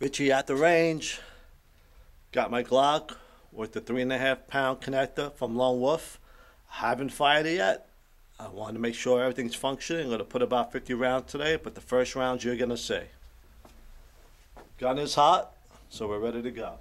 Richie at the range. Got my Glock with the three and a half pound connector from Lone Wolf. Haven't fired it yet. I want to make sure everything's functioning. I'm going to put about 50 rounds today, but the first round you're going to see. Gun is hot, so we're ready to go.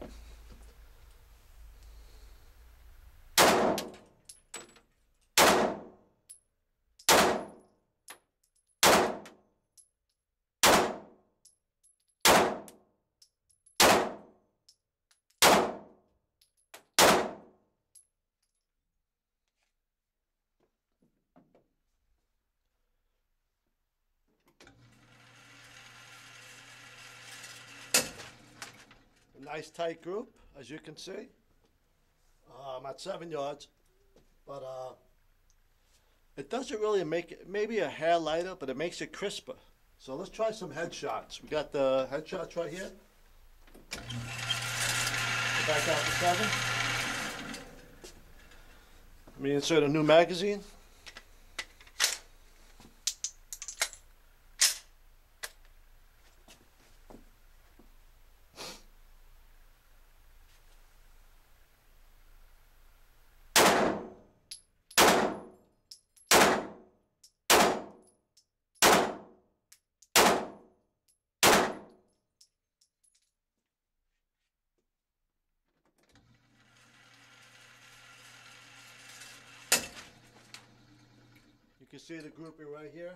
Nice tight group, as you can see. I'm at seven yards, but uh, it doesn't really make it, maybe a hair lighter, but it makes it crisper. So let's try some headshots. We got the headshots right here. Go back out to seven. Let me insert a new magazine. Can see the grouping right here.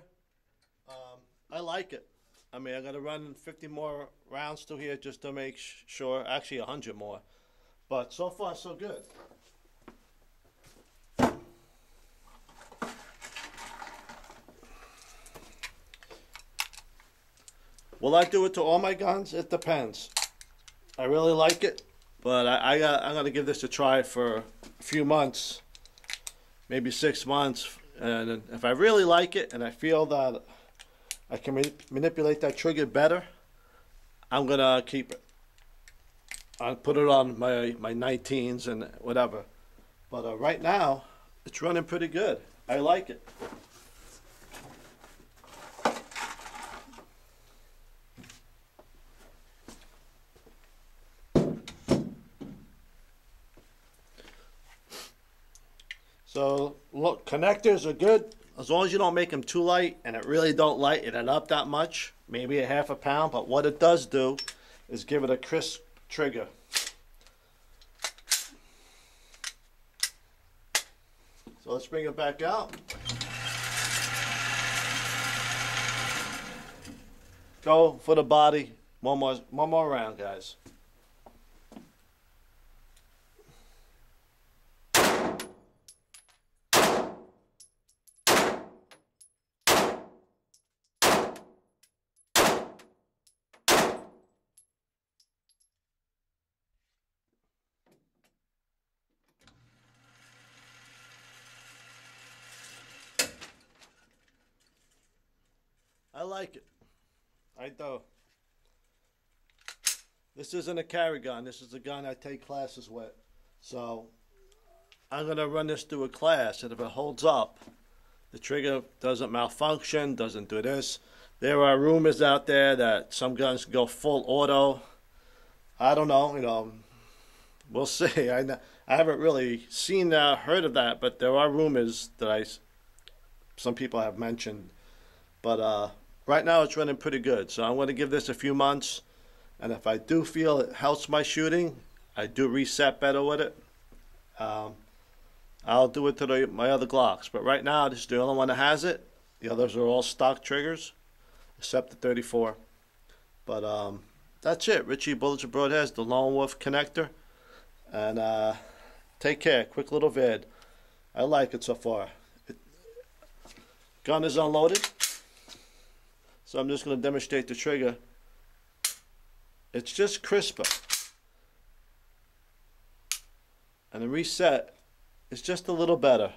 Um, I like it. I mean, I'm gonna run 50 more rounds through here just to make sure. Actually, 100 more. But so far, so good. Will I do it to all my guns? It depends. I really like it, but I, I got, I'm gonna give this a try for a few months, maybe six months, and if I really like it and I feel that I can ma- manipulate that trigger better, I'm gonna keep it. I'll put it on my my 19s and whatever. But uh, right now, it's running pretty good. I like it. So look, connectors are good as long as you don't make them too light and it really don't lighten it up that much. Maybe a half a pound, but what it does do is give it a crisp trigger. So let's bring it back out. Go for the body. One more, one more round, guys. Like it. I do. This isn't a carry gun. This is a gun I take classes with. So I'm gonna run this through a class, and if it holds up, the trigger doesn't malfunction, doesn't do this. There are rumors out there that some guns go full auto. I don't know. You know, we'll see. I, I haven't really seen that, heard of that, but there are rumors that I, some people have mentioned. But uh, right now it's running pretty good. So I'm going to give this a few months, and if I do feel it helps my shooting, I do reset better with it. Um, I'll do it to the, my other Glocks. But right now this is the only one that has it. The others are all stock triggers, except the 34. But um, that's it. Richie Bullets and Broadheads, the Lone Wolf connector, and uh, take care. Quick little vid. I like it so far. It, gun is unloaded. So I'm just going to demonstrate the trigger. It's just crisper. And the reset is just a little better.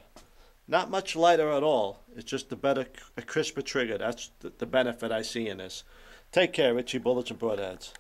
Not much lighter at all. It's just a better, a crisper trigger. That's the, the benefit I see in this. Take care, Richie Bullets and Broadheads.